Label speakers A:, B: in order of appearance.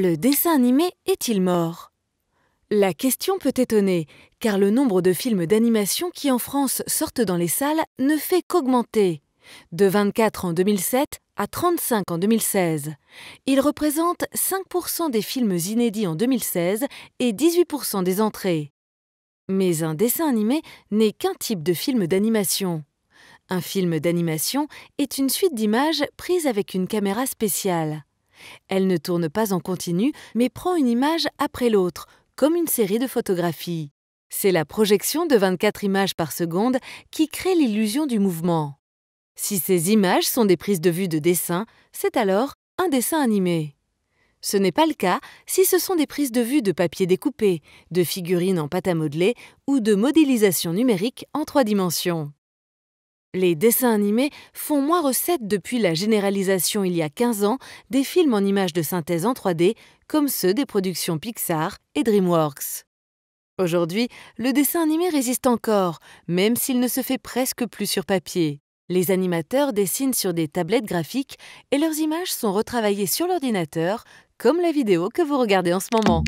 A: Le dessin animé est-il mort? La question peut étonner, car le nombre de films d'animation qui en France sortent dans les salles ne fait qu'augmenter. De 24 en 2007 à 35 en 2016. Il représente 5% des films inédits en 2016 et 18% des entrées. Mais un dessin animé n'est qu'un type de film d'animation. Un film d'animation est une suite d'images prises avec une caméra spéciale. Elle ne tourne pas en continu, mais prend une image après l'autre, comme une série de photographies. C'est la projection de 24 images par seconde qui crée l'illusion du mouvement. Si ces images sont des prises de vue de dessin, c'est alors un dessin animé. Ce n'est pas le cas si ce sont des prises de vue de papier découpé, de figurines en pâte à modeler ou de modélisation numérique en trois dimensions. Les dessins animés font moins recette depuis la généralisation il y a 15 ans des films en images de synthèse en 3D comme ceux des productions Pixar et DreamWorks. Aujourd'hui, le dessin animé résiste encore, même s'il ne se fait presque plus sur papier. Les animateurs dessinent sur des tablettes graphiques et leurs images sont retravaillées sur l'ordinateur, comme la vidéo que vous regardez en ce moment.